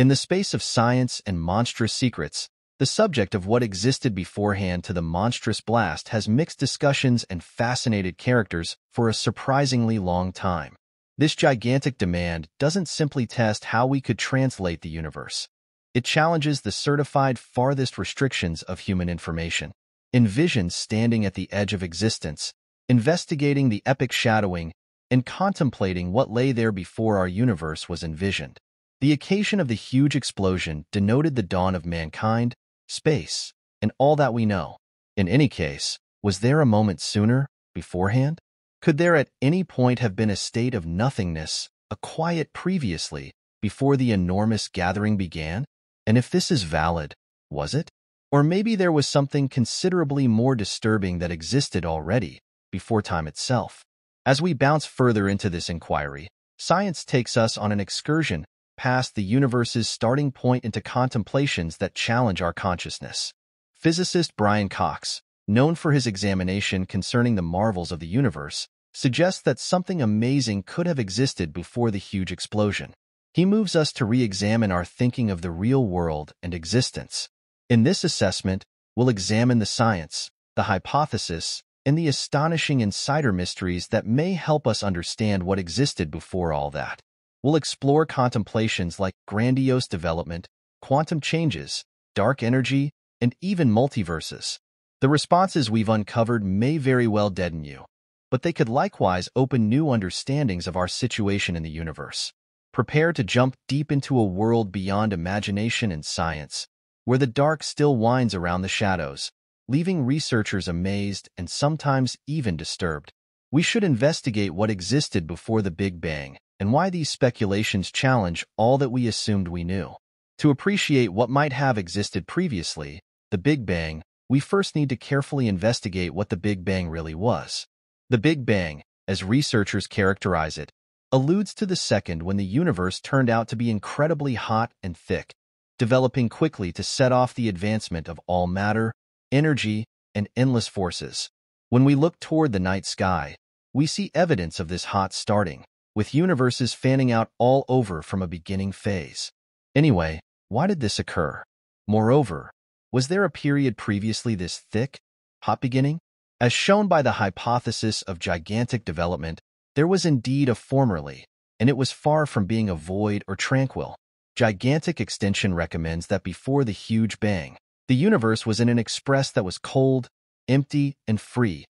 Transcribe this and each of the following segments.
In the space of science and monstrous secrets, the subject of what existed beforehand to the monstrous blast has mixed discussions and fascinated characters for a surprisingly long time. This gigantic demand doesn't simply test how we could translate the universe. It challenges the certified farthest restrictions of human information. Envision standing at the edge of existence, investigating the epic shadowing, and contemplating what lay there before our universe was envisioned. The occasion of the huge explosion denoted the dawn of mankind, space, and all that we know. In any case, was there a moment sooner, beforehand? Could there at any point have been a state of nothingness, a quiet previously, before the enormous gathering began? And if this is valid, was it? Or maybe there was something considerably more disturbing that existed already, before time itself. As we bounce further into this inquiry, science takes us on an excursion past the universe's starting point into contemplations that challenge our consciousness. Physicist Brian Cox, known for his examination concerning the marvels of the universe, suggests that something amazing could have existed before the huge explosion. He moves us to re-examine our thinking of the real world and existence. In this assessment, we'll examine the science, the hypothesis, and the astonishing insider mysteries that may help us understand what existed before all that. We'll explore contemplations like grandiose development, quantum changes, dark energy, and even multiverses. The responses we've uncovered may very well deaden you, but they could likewise open new understandings of our situation in the universe. Prepare to jump deep into a world beyond imagination and science, where the dark still winds around the shadows, leaving researchers amazed and sometimes even disturbed. We should investigate what existed before the Big Bang and why these speculations challenge all that we assumed we knew. To appreciate what might have existed previously, the Big Bang, we first need to carefully investigate what the Big Bang really was. The Big Bang, as researchers characterize it, alludes to the second when the universe turned out to be incredibly hot and thick, developing quickly to set off the advancement of all matter, energy, and endless forces. When we look toward the night sky, we see evidence of this hot starting, with universes fanning out all over from a beginning phase. Anyway, why did this occur? Moreover, was there a period previously this thick, hot beginning? As shown by the hypothesis of gigantic development, there was indeed a formerly, and it was far from being a void or tranquil. Gigantic Extension recommends that before the huge bang, the universe was in an express that was cold, empty, and free,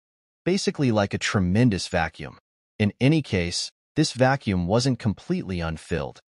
basically like a tremendous vacuum. In any case, this vacuum wasn't completely unfilled.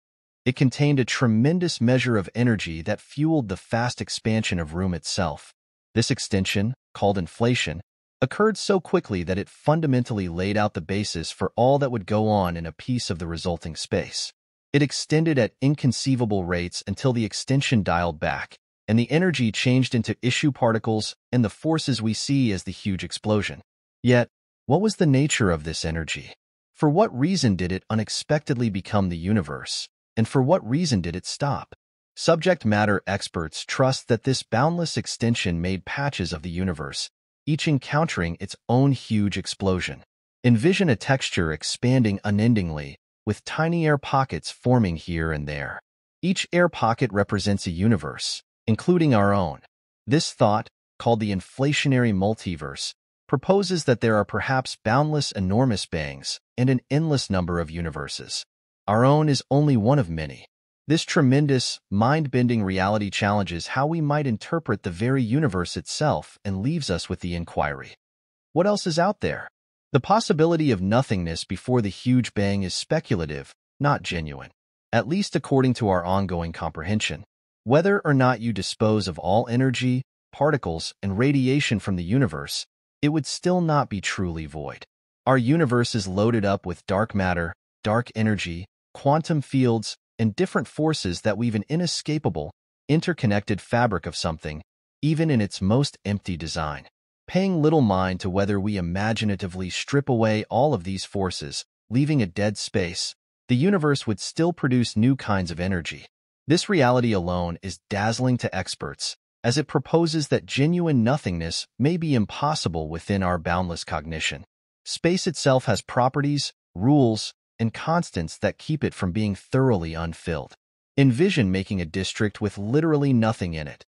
It contained a tremendous measure of energy that fueled the fast expansion of room itself. This extension, called inflation, occurred so quickly that it fundamentally laid out the basis for all that would go on in a piece of the resulting space. It extended at inconceivable rates until the extension dialed back, and the energy changed into issue particles and the forces we see as the huge explosion. Yet, what was the nature of this energy? For what reason did it unexpectedly become the universe? And for what reason did it stop? Subject matter experts trust that this boundless extension made patches of the universe, each encountering its own huge explosion. Envision a texture expanding unendingly, with tiny air pockets forming here and there. Each air pocket represents a universe, including our own. This thought, called the inflationary multiverse, proposes that there are perhaps boundless enormous bangs and an endless number of universes. Our own is only one of many. This tremendous, mind-bending reality challenges how we might interpret the very universe itself and leaves us with the inquiry. What else is out there? The possibility of nothingness before the huge bang is speculative, not genuine, at least according to our ongoing comprehension. Whether or not you dispose of all energy, particles, and radiation from the universe, it would still not be truly void. Our universe is loaded up with dark matter, dark energy, quantum fields, and different forces that weave an inescapable, interconnected fabric of something, even in its most empty design paying little mind to whether we imaginatively strip away all of these forces, leaving a dead space, the universe would still produce new kinds of energy. This reality alone is dazzling to experts, as it proposes that genuine nothingness may be impossible within our boundless cognition. Space itself has properties, rules, and constants that keep it from being thoroughly unfilled. Envision making a district with literally nothing in it.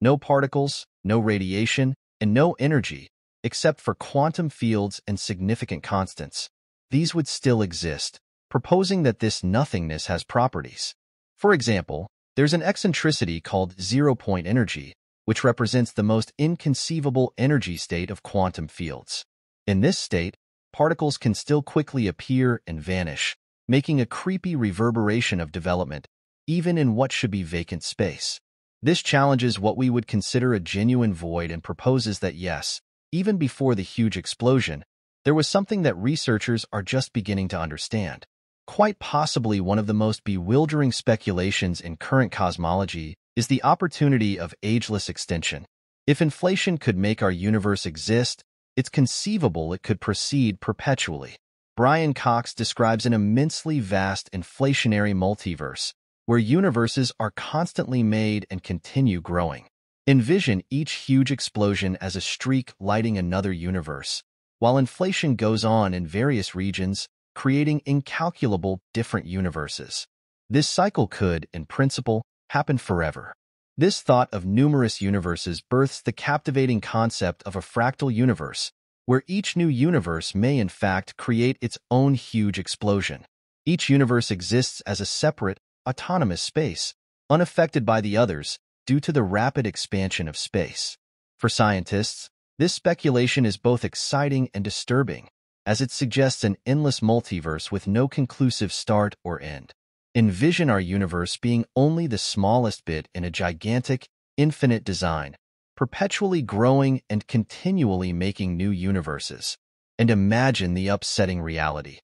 No particles, no radiation, and no energy, except for quantum fields and significant constants. These would still exist, proposing that this nothingness has properties. For example, there's an eccentricity called zero-point energy, which represents the most inconceivable energy state of quantum fields. In this state, particles can still quickly appear and vanish, making a creepy reverberation of development, even in what should be vacant space. This challenges what we would consider a genuine void and proposes that yes, even before the huge explosion, there was something that researchers are just beginning to understand. Quite possibly one of the most bewildering speculations in current cosmology is the opportunity of ageless extension. If inflation could make our universe exist, it's conceivable it could proceed perpetually. Brian Cox describes an immensely vast inflationary multiverse, where universes are constantly made and continue growing. Envision each huge explosion as a streak lighting another universe, while inflation goes on in various regions, creating incalculable different universes. This cycle could, in principle, happen forever. This thought of numerous universes births the captivating concept of a fractal universe, where each new universe may in fact create its own huge explosion. Each universe exists as a separate, autonomous space, unaffected by the others due to the rapid expansion of space. For scientists, this speculation is both exciting and disturbing, as it suggests an endless multiverse with no conclusive start or end. Envision our universe being only the smallest bit in a gigantic, infinite design, perpetually growing and continually making new universes. And imagine the upsetting reality.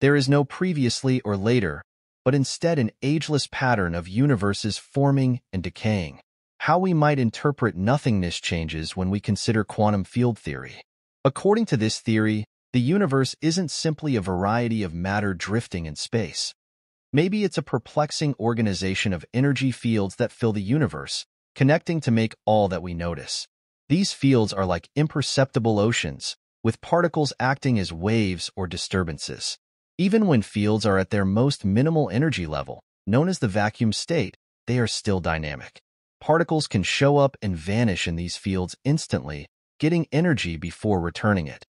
There is no previously or later, but instead an ageless pattern of universes forming and decaying. How we might interpret nothingness changes when we consider quantum field theory. According to this theory, the universe isn't simply a variety of matter drifting in space. Maybe it's a perplexing organization of energy fields that fill the universe, connecting to make all that we notice. These fields are like imperceptible oceans, with particles acting as waves or disturbances. Even when fields are at their most minimal energy level, known as the vacuum state, they are still dynamic. Particles can show up and vanish in these fields instantly, getting energy before returning it.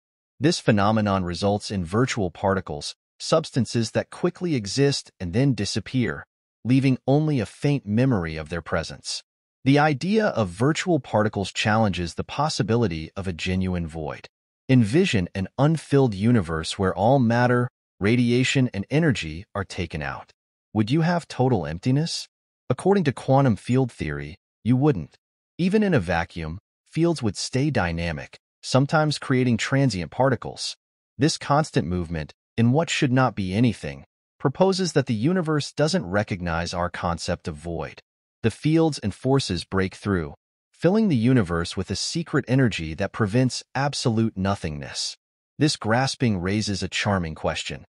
This phenomenon results in virtual particles, substances that quickly exist and then disappear, leaving only a faint memory of their presence. The idea of virtual particles challenges the possibility of a genuine void. Envision an unfilled universe where all matter, radiation, and energy are taken out. Would you have total emptiness? According to quantum field theory, you wouldn't. Even in a vacuum, fields would stay dynamic, sometimes creating transient particles. This constant movement, in what should not be anything, proposes that the universe doesn't recognize our concept of void. The fields and forces break through, filling the universe with a secret energy that prevents absolute nothingness. This grasping raises a charming question.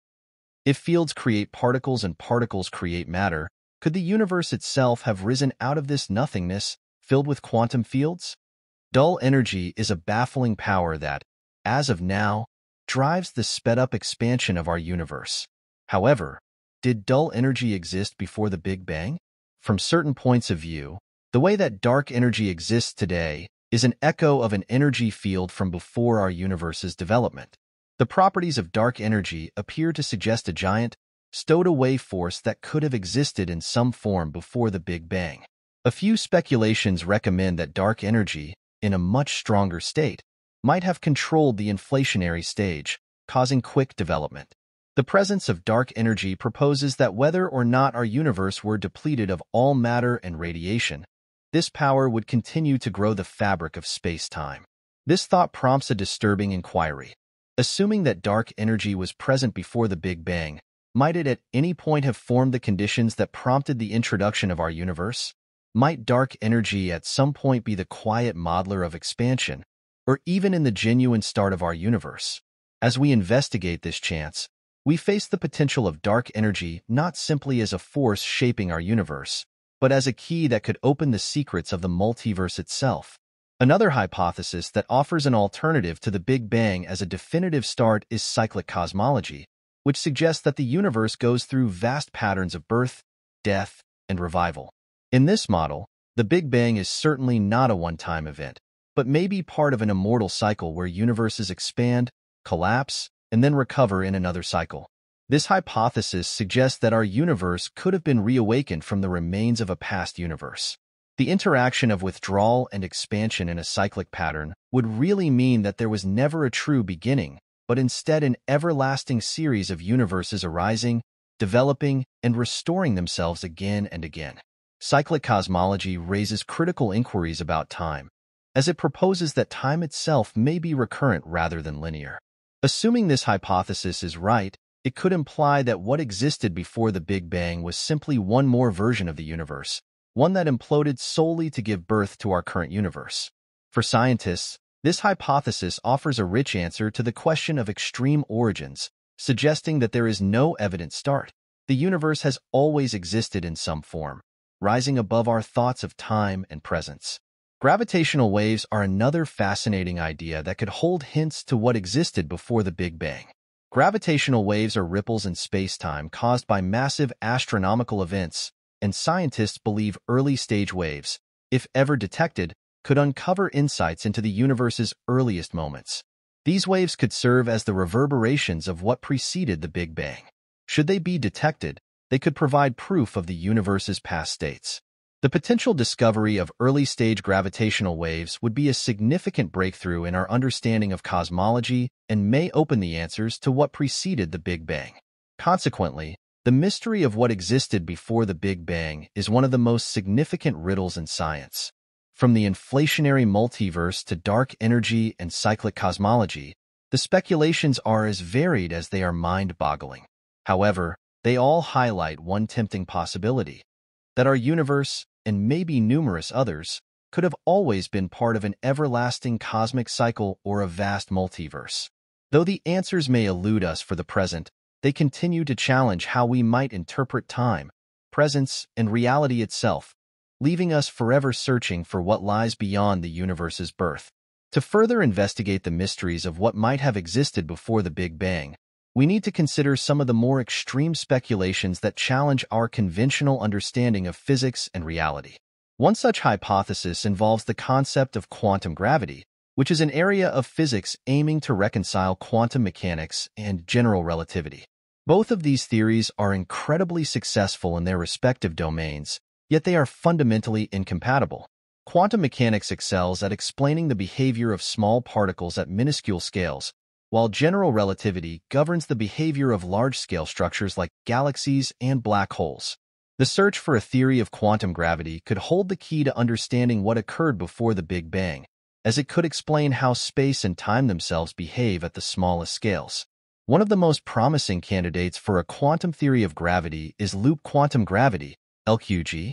If fields create particles and particles create matter, could the universe itself have risen out of this nothingness, filled with quantum fields? Dull energy is a baffling power that, as of now, drives the sped-up expansion of our universe. However, did dull energy exist before the Big Bang? From certain points of view, the way that dark energy exists today is an echo of an energy field from before our universe's development. The properties of dark energy appear to suggest a giant, stowed-away force that could have existed in some form before the Big Bang. A few speculations recommend that dark energy in a much stronger state, might have controlled the inflationary stage, causing quick development. The presence of dark energy proposes that whether or not our universe were depleted of all matter and radiation, this power would continue to grow the fabric of space-time. This thought prompts a disturbing inquiry. Assuming that dark energy was present before the Big Bang, might it at any point have formed the conditions that prompted the introduction of our universe? Might dark energy at some point be the quiet modeler of expansion, or even in the genuine start of our universe? As we investigate this chance, we face the potential of dark energy not simply as a force shaping our universe, but as a key that could open the secrets of the multiverse itself. Another hypothesis that offers an alternative to the Big Bang as a definitive start is cyclic cosmology, which suggests that the universe goes through vast patterns of birth, death, and revival. In this model, the Big Bang is certainly not a one-time event, but may be part of an immortal cycle where universes expand, collapse, and then recover in another cycle. This hypothesis suggests that our universe could have been reawakened from the remains of a past universe. The interaction of withdrawal and expansion in a cyclic pattern would really mean that there was never a true beginning, but instead an everlasting series of universes arising, developing, and restoring themselves again and again. Cyclic cosmology raises critical inquiries about time, as it proposes that time itself may be recurrent rather than linear. Assuming this hypothesis is right, it could imply that what existed before the Big Bang was simply one more version of the universe, one that imploded solely to give birth to our current universe. For scientists, this hypothesis offers a rich answer to the question of extreme origins, suggesting that there is no evident start. The universe has always existed in some form, rising above our thoughts of time and presence. Gravitational waves are another fascinating idea that could hold hints to what existed before the Big Bang. Gravitational waves are ripples in space-time caused by massive astronomical events, and scientists believe early-stage waves, if ever detected, could uncover insights into the universe's earliest moments. These waves could serve as the reverberations of what preceded the Big Bang. Should they be detected, they could provide proof of the universe's past states. The potential discovery of early-stage gravitational waves would be a significant breakthrough in our understanding of cosmology and may open the answers to what preceded the Big Bang. Consequently, the mystery of what existed before the Big Bang is one of the most significant riddles in science. From the inflationary multiverse to dark energy and cyclic cosmology, the speculations are as varied as they are mind-boggling. However, they all highlight one tempting possibility, that our universe, and maybe numerous others, could have always been part of an everlasting cosmic cycle or a vast multiverse. Though the answers may elude us for the present, they continue to challenge how we might interpret time, presence, and reality itself, leaving us forever searching for what lies beyond the universe's birth. To further investigate the mysteries of what might have existed before the Big Bang, we need to consider some of the more extreme speculations that challenge our conventional understanding of physics and reality. One such hypothesis involves the concept of quantum gravity, which is an area of physics aiming to reconcile quantum mechanics and general relativity. Both of these theories are incredibly successful in their respective domains, yet they are fundamentally incompatible. Quantum mechanics excels at explaining the behavior of small particles at minuscule scales, while general relativity governs the behavior of large-scale structures like galaxies and black holes. The search for a theory of quantum gravity could hold the key to understanding what occurred before the Big Bang, as it could explain how space and time themselves behave at the smallest scales. One of the most promising candidates for a quantum theory of gravity is loop quantum gravity, LQG.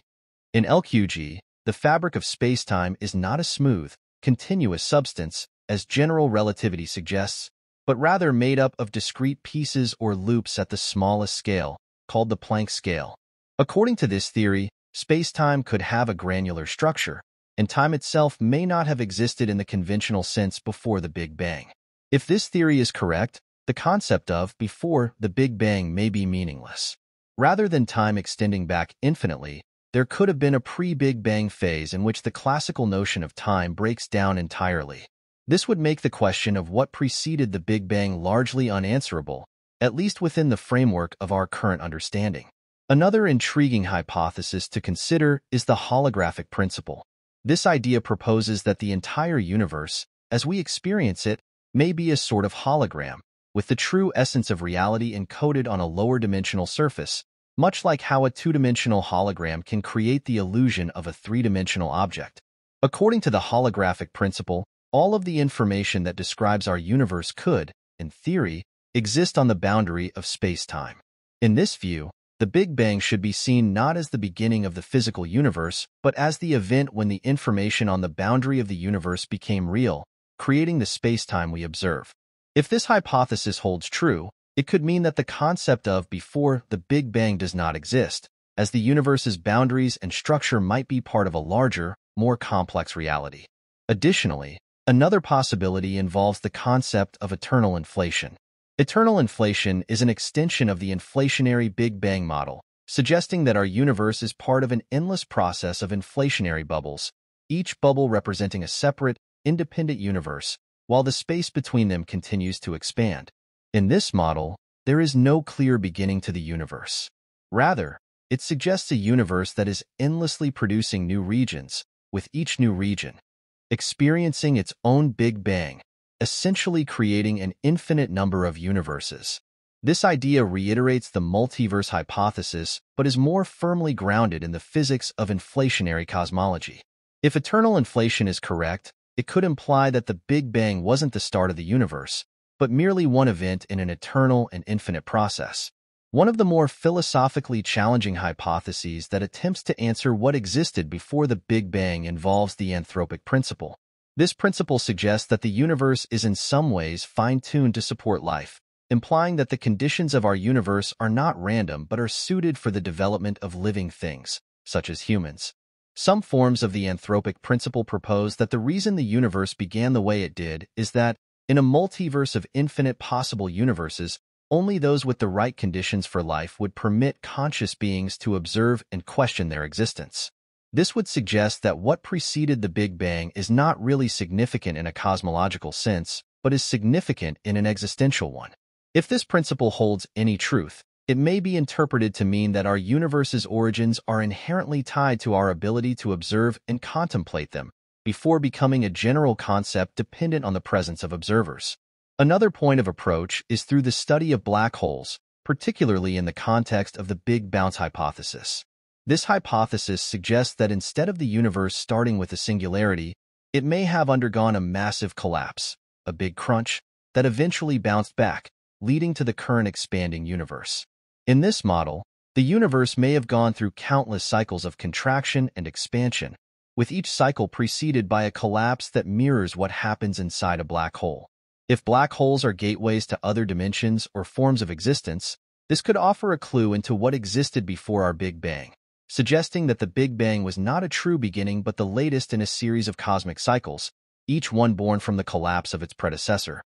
In LQG, the fabric of spacetime is not a smooth, continuous substance, as general relativity suggests, but rather made up of discrete pieces or loops at the smallest scale, called the Planck scale. According to this theory, spacetime could have a granular structure, and time itself may not have existed in the conventional sense before the Big Bang. If this theory is correct, the concept of before the Big Bang may be meaningless. Rather than time extending back infinitely, there could have been a pre-Big Bang phase in which the classical notion of time breaks down entirely. This would make the question of what preceded the Big Bang largely unanswerable, at least within the framework of our current understanding. Another intriguing hypothesis to consider is the holographic principle. This idea proposes that the entire universe, as we experience it, may be a sort of hologram, with the true essence of reality encoded on a lower dimensional surface, much like how a two-dimensional hologram can create the illusion of a three-dimensional object. According to the holographic principle, all of the information that describes our universe could, in theory, exist on the boundary of space-time. In this view, the Big Bang should be seen not as the beginning of the physical universe, but as the event when the information on the boundary of the universe became real, creating the space-time we observe. If this hypothesis holds true, it could mean that the concept of before the Big Bang does not exist, as the universe's boundaries and structure might be part of a larger, more complex reality. Additionally, Another possibility involves the concept of eternal inflation. Eternal inflation is an extension of the inflationary Big Bang model, suggesting that our universe is part of an endless process of inflationary bubbles, each bubble representing a separate, independent universe, while the space between them continues to expand. In this model, there is no clear beginning to the universe. Rather, it suggests a universe that is endlessly producing new regions, with each new region experiencing its own Big Bang, essentially creating an infinite number of universes. This idea reiterates the multiverse hypothesis, but is more firmly grounded in the physics of inflationary cosmology. If eternal inflation is correct, it could imply that the Big Bang wasn't the start of the universe, but merely one event in an eternal and infinite process. One of the more philosophically challenging hypotheses that attempts to answer what existed before the Big Bang involves the anthropic principle. This principle suggests that the universe is in some ways fine-tuned to support life, implying that the conditions of our universe are not random but are suited for the development of living things, such as humans. Some forms of the anthropic principle propose that the reason the universe began the way it did is that, in a multiverse of infinite possible universes, only those with the right conditions for life would permit conscious beings to observe and question their existence. This would suggest that what preceded the Big Bang is not really significant in a cosmological sense, but is significant in an existential one. If this principle holds any truth, it may be interpreted to mean that our universe's origins are inherently tied to our ability to observe and contemplate them, before becoming a general concept dependent on the presence of observers. Another point of approach is through the study of black holes, particularly in the context of the Big Bounce hypothesis. This hypothesis suggests that instead of the universe starting with a singularity, it may have undergone a massive collapse, a big crunch, that eventually bounced back, leading to the current expanding universe. In this model, the universe may have gone through countless cycles of contraction and expansion, with each cycle preceded by a collapse that mirrors what happens inside a black hole. If black holes are gateways to other dimensions or forms of existence, this could offer a clue into what existed before our Big Bang, suggesting that the Big Bang was not a true beginning but the latest in a series of cosmic cycles, each one born from the collapse of its predecessor.